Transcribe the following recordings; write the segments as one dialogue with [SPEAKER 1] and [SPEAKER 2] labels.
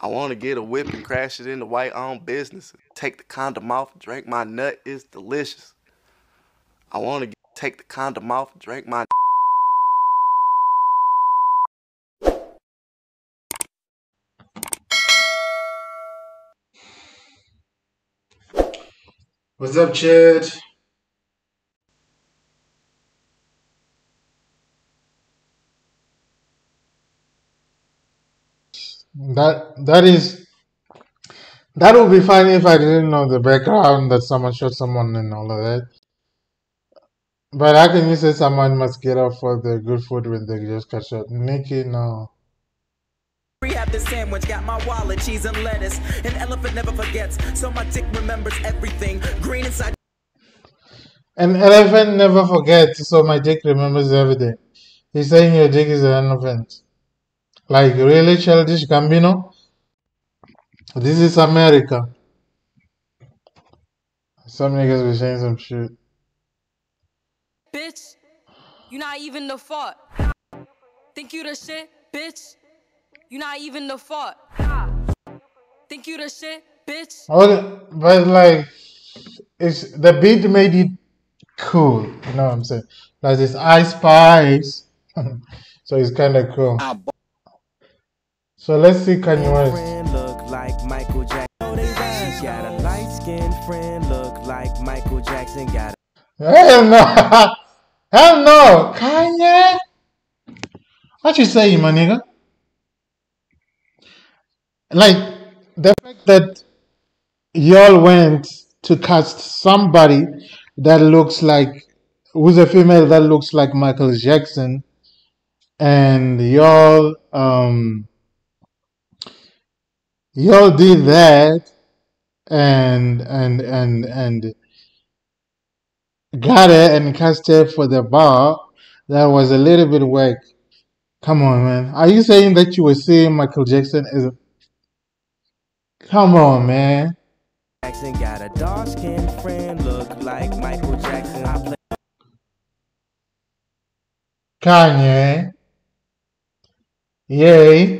[SPEAKER 1] I want to get a whip and crash it into white owned business. Take the condom off, drink my nut, it's delicious. I want to take the condom off, drink my
[SPEAKER 2] What's up, Chad? That that is that would be fine if I didn't know the background that someone shot someone and all of that. But how can you say someone must get up for the good food when they just got shot? Nikki, no.
[SPEAKER 3] Rehab the sandwich, got my wallet, cheese and lettuce. An elephant never forgets, so my dick remembers everything. Green inside.
[SPEAKER 2] An elephant never forgets, so my dick remembers everything. He's saying your dick is an elephant. Like, really, Childish Gambino? This is America. Some niggas be saying some shit.
[SPEAKER 4] bitch. You not even the fault. Think you the shit, bitch. You not even the fault. Think you the shit, bitch.
[SPEAKER 2] Okay, but like, it's the beat made it cool. You know what I'm saying? Like this Ice Spice, so it's kind of cool. So let's see Kanye West.
[SPEAKER 3] Look like Michael Jackson. She got a light skinned friend look like Michael Jackson. Got
[SPEAKER 2] Hell no, hell no, Kanye. What you saying, my nigga? Like the fact that y'all went to cast somebody that looks like who's a female that looks like Michael Jackson, and y'all um y'all did that and and and and got it and cast it for the bar. That was a little bit whack. Come on, man. Are you saying that you were seeing Michael Jackson as a Come on, man.
[SPEAKER 3] Jackson. Got a dark skinned friend look like Michael Jackson. I play
[SPEAKER 2] Kanye. Yay.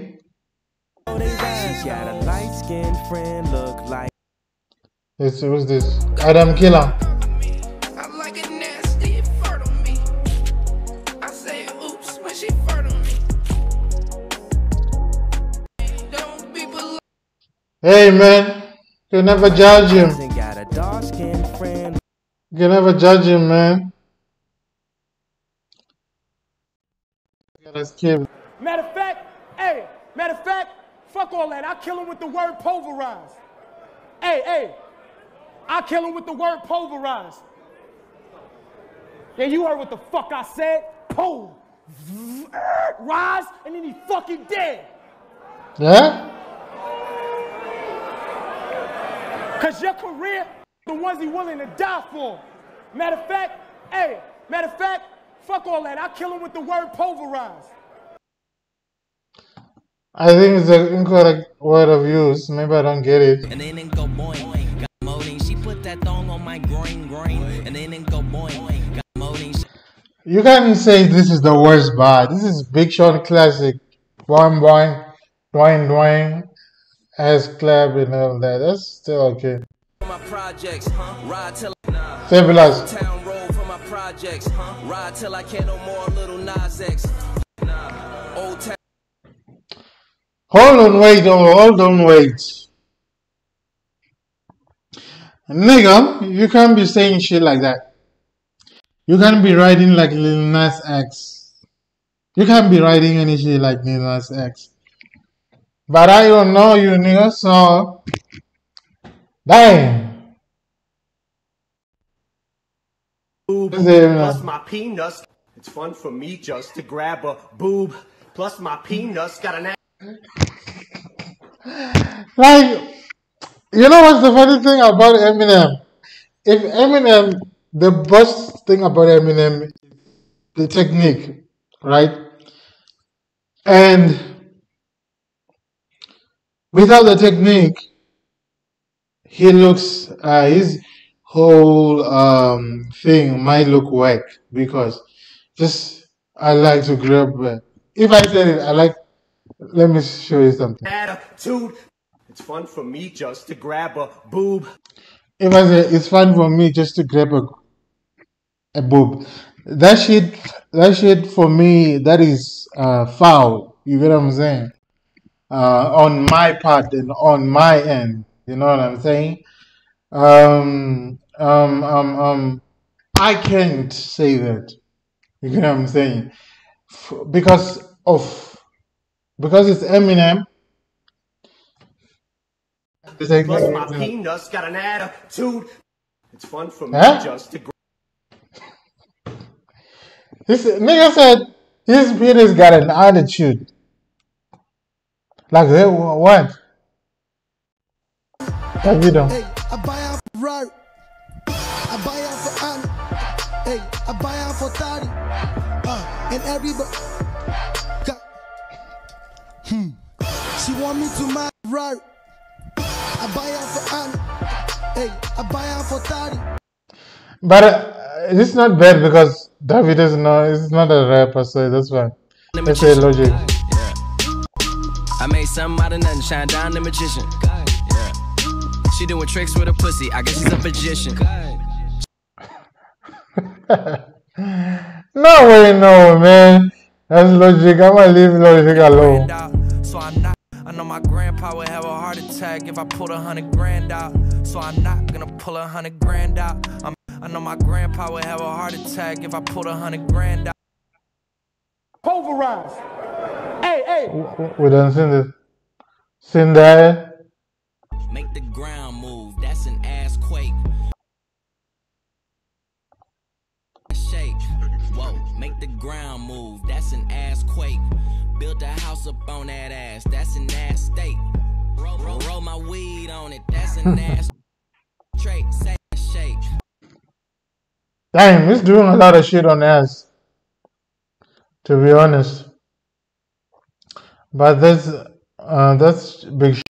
[SPEAKER 5] On me. Don't be polite.
[SPEAKER 2] Hey man. You never judge him.
[SPEAKER 3] Jackson got a dark skinned friend.
[SPEAKER 2] You never judge him, man. Gotta skip.
[SPEAKER 6] Matter of fact, hey, matter of fact, fuck all that. I kill him with the word pulverized. Hey, hey, I kill him with the word pulverized. Yeah, you heard what the fuck I said? Pulv. Rise, and then he fucking dead.
[SPEAKER 2] Yeah?
[SPEAKER 6] Cause your career, the ones he willing to die for. Matter of fact, hey, matter of fact, fuck all that. I kill him with the word pulverized.
[SPEAKER 2] I think it's the incorrect word of use. Maybe I don't get it.
[SPEAKER 3] And then it go boing. Groin, groin. And then it go boing.
[SPEAKER 2] You can't say this is the worst bar. This is Big Sean classic. Boing boing, Dwayne Dwayne, ass clap and all that. That's still okay.
[SPEAKER 3] My projects, ride till
[SPEAKER 2] Fabulous.
[SPEAKER 3] town road for my projects, ride till I can't no more. Lil Nas X, old town.
[SPEAKER 2] Hold on, wait, hold on, wait. Nigga, you can't be saying shit like that. You can't be writing like Lil Nas X. You can't be writing any shit like Lil Nas X. But I don't know you, nigga, so. Damn.
[SPEAKER 7] boob plus my peanuts. It's fun for me just to grab a boob plus my peanuts. Got an
[SPEAKER 2] Like, you know what's the funny thing about Eminem? If Eminem, the best thing about Eminem is the technique, right? And without the technique, he looks, uh, his whole um, thing might look whack because just I like to grab. Uh, if I said it, I like Let me show you something.
[SPEAKER 7] attitude. It's fun for me just to grab a boob.
[SPEAKER 2] It was say it's fun for me just to grab a a boob, that shit, that shit for me, that is uh, foul. You get what I'm saying? Uh, on my part and on my end, you know what I'm saying? Um, um, um, um, I can't say that. You get what I'm saying? F- because of because it's Eminem. It's like-
[SPEAKER 7] Plus my penis got an attitude. It's fun for me
[SPEAKER 2] Huh?
[SPEAKER 7] just to grab
[SPEAKER 2] This nigga said his penis got an attitude. Like that, what? Davido.
[SPEAKER 8] Hey, I buy out for Ferrari. I buy out for Anna. Hey, I buy out for 30. Uh, and everybody. Got, hmm. She want me to marry Ferrari. I buy out for Anna. Hey, I buy out for 30.
[SPEAKER 2] But uh, it's not bad because David is not, is not a rapper, so that's fine. That's a logic.
[SPEAKER 3] I made something out of nothing, shine down the magician. Yeah. She doing tricks with a pussy, I guess she's a magician.
[SPEAKER 2] No way, no, man. That's logic. I'm gonna leave logic alone.
[SPEAKER 3] Out, so I'm not. I know my grandpa would have a heart attack if I pulled a hundred grand out. So I'm not gonna pull a hundred grand out. I'm, I know my grandpa would have a heart attack if I pulled a hundred grand out.
[SPEAKER 6] Pulverized. Hey, hey.
[SPEAKER 2] We done seen this. Seen that?
[SPEAKER 3] Make the ground make the ground move, that's an ass quake. Build a house up on that ass, that's an ass state. Roll, roll, roll my weed on it, that's an ass trait. Say shake.
[SPEAKER 2] Damn, he's doing a lot of shit on ass. To be honest. But that's uh, that's big. Sh-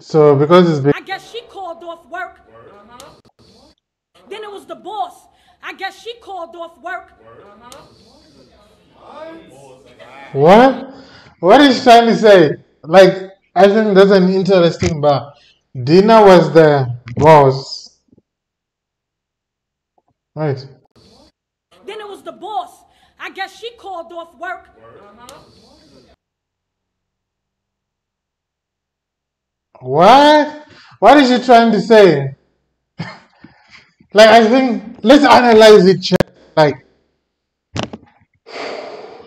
[SPEAKER 2] so because it's big,
[SPEAKER 9] I guess she called off work. Then it was the boss. I guess she called off work.
[SPEAKER 2] what? What is trying to say? Like, I think that's an interesting bar. Dina was the boss, right?
[SPEAKER 9] Then it was the boss. I guess she called off work.
[SPEAKER 2] What? What is she trying to say? Like, I think let's analyze it. Like,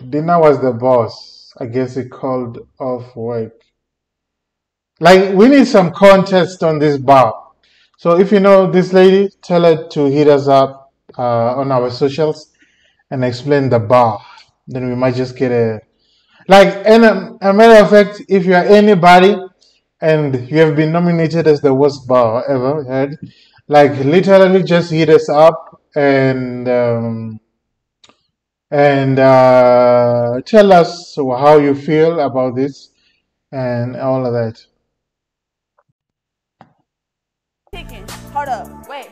[SPEAKER 2] Dina was the boss. I guess he called off work. Like, we need some context on this bar. So, if you know this lady, tell her to hit us up uh, on our socials and explain the bar. Then we might just get a like. And a, a matter of fact, if you are anybody and you have been nominated as the worst bar ever had, like literally just hit us up and um, and uh, tell us how you feel about this and all of that.
[SPEAKER 10] chicken. Hold up, wait.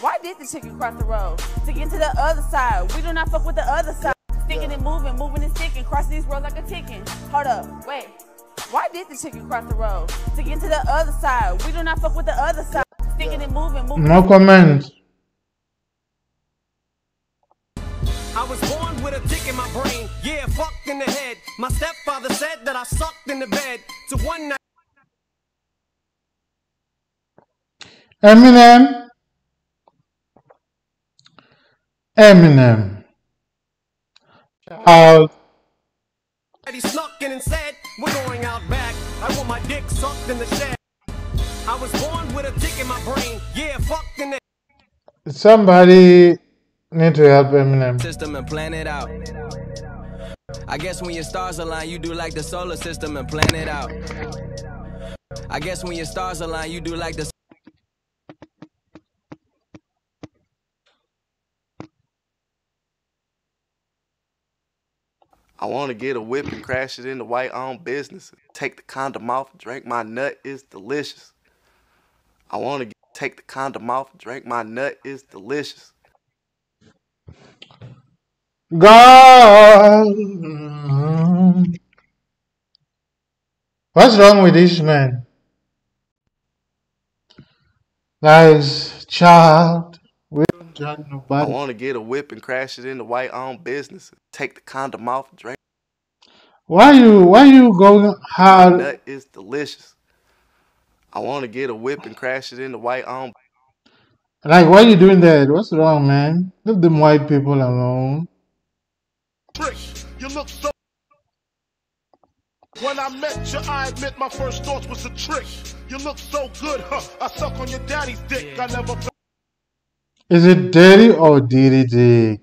[SPEAKER 10] Why did the chicken cross the road? To get to the other side. We do not fuck with the other side. Sticking and moving, moving and sticking, crossing these roads like a chicken. Hold up, wait. Why did the chicken cross the road? To get to the other side. We do not fuck with the other side. Sticking and moving, moving.
[SPEAKER 2] No comment.
[SPEAKER 7] I was born with a dick in my brain, yeah, fucked in the head. My stepfather said that I sucked in the bed. So one night.
[SPEAKER 2] Eminem. Eminem. Out.
[SPEAKER 7] He snuck in and said, We're going out back. I want my dick sucked in the shed. I was born with a dick in my brain, yeah, fucked in the
[SPEAKER 2] Somebody need to help Eminem.
[SPEAKER 3] System and plan it out. I guess when your stars align, you do like the solar system and plan it out. I guess when your stars align, you do like the
[SPEAKER 1] I want to get a whip and crash it into white owned business. Take the condom off, drink my nut, it's delicious. I want to take the condom off, drink my nut, it's delicious.
[SPEAKER 2] God. What's wrong with this man? Guys, child, we don't judge
[SPEAKER 1] I want to get a whip and crash it into white owned business. Take the condom off drink.
[SPEAKER 2] Why you why you going hard?
[SPEAKER 1] nut is delicious. I want to get a whip and crash it into white owned.
[SPEAKER 2] Like why are you doing that? What's wrong, man? Leave them white people alone.
[SPEAKER 11] trick. You look so. When I met you, I admit my first thoughts was a trick. You look so good, huh? I suck on your daddy's dick. I never
[SPEAKER 2] Is it daddy or diddy dick?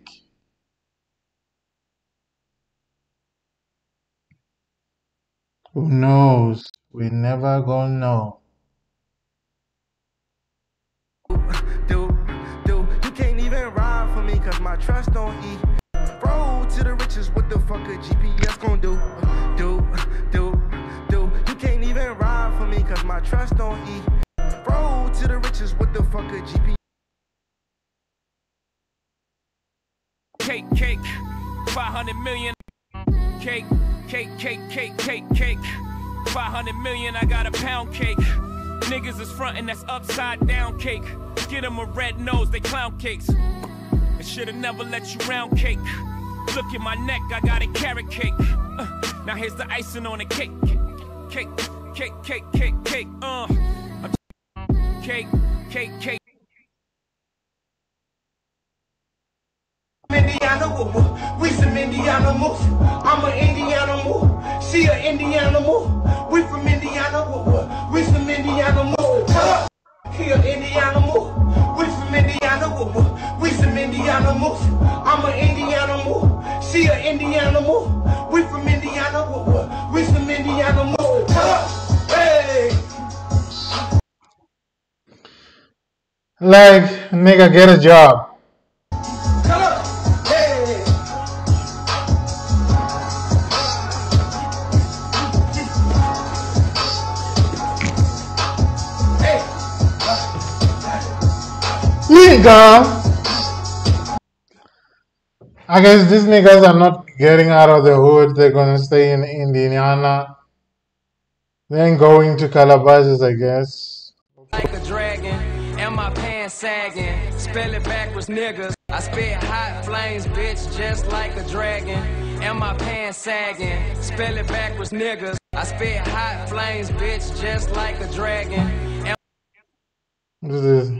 [SPEAKER 2] Who knows? We never gonna know.
[SPEAKER 12] Trust don't eat. Road to the riches, what the fuck a GPS gon' do? Do, do, do, you can't even ride for me cause my trust don't eat. Road to the riches, what the fuck a GPS
[SPEAKER 13] Cake, cake, 500 million. Cake, cake, cake, cake, cake, cake. 500 million, I got a pound cake. Niggas is frontin', that's upside down cake. Get 'em a red nose, they clown cakes. I should've never let you round cake. Look at my neck, I got a carrot cake. Uh, now here's the icing on the cake. Cake, cake, cake, cake, cake, uh. Cake, cake, cake.
[SPEAKER 14] Indiana woo. We some Indiana moves. I'm an Indiana move. She a Indiana move. We from Indiana woo. We some Indiana move. He a Indiana move. We from Indiana woo. We some Indiana moves. I'm an Indiana move. She a Indiana move. We from Indiana woo. We some Indiana. Hey.
[SPEAKER 2] Like, nigga, get a job.
[SPEAKER 14] Hey.
[SPEAKER 2] Nigga! I guess these niggas are not getting out of the hood. They're gonna stay in Indiana. Then going to Calabasas, I guess.
[SPEAKER 3] like a dragon, and my pants sagging. Spell it backwards, niggas. I spit hot flames, bitch, just like a dragon. And my pants sagging. Spell it backwards, niggas. I spit hot flames, bitch, just like a dragon. And
[SPEAKER 2] This is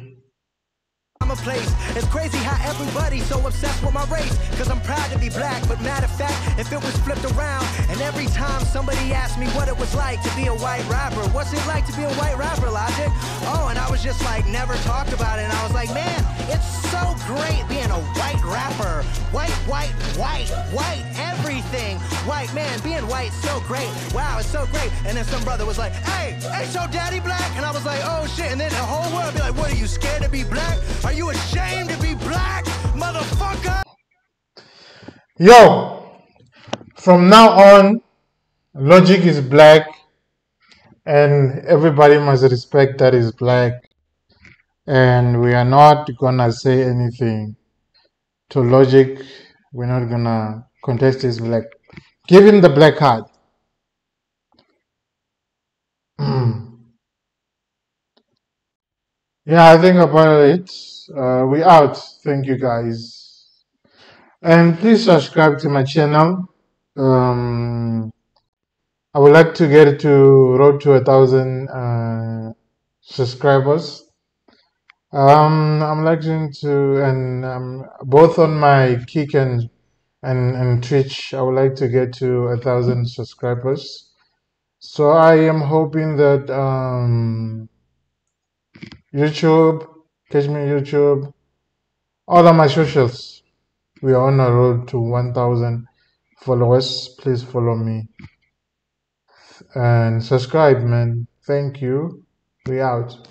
[SPEAKER 15] I'm a place. It's crazy how everybody's so obsessed with my race. Cause I'm proud to be black, but matter of fact, if it was flipped around, and every time somebody asked me what it was like to be a white rapper, what's it like to be a white rapper, Logic? Oh, and I was just like, never talked about it. And I was like, man, it's so great being a white rapper. White, white, white, white, everything. White, man, being white, so great. Wow, it's so great. And then some brother was like, hey, hey, so daddy black? And I was like, oh shit. And then the whole world be like, what are you scared to be black? You ashamed to be black, motherfucker?
[SPEAKER 2] Yo, from now on, Logic is black, and everybody must respect that he's black. And we are not gonna say anything to Logic. We're not gonna contest his black. Give him the black card. yeah, I think about it. Uh, we out. Thank you guys. And please subscribe to my channel. Um, I would like to get to road to a thousand uh, subscribers. Um, I'm liking to, and um, both on my Kick and, and and Twitch, I would like to get to a thousand subscribers. So I am hoping that um, YouTube, catch me YouTube, all of my socials. We are on a road to 1,000 followers. Please follow me and subscribe, man. Thank you. We out.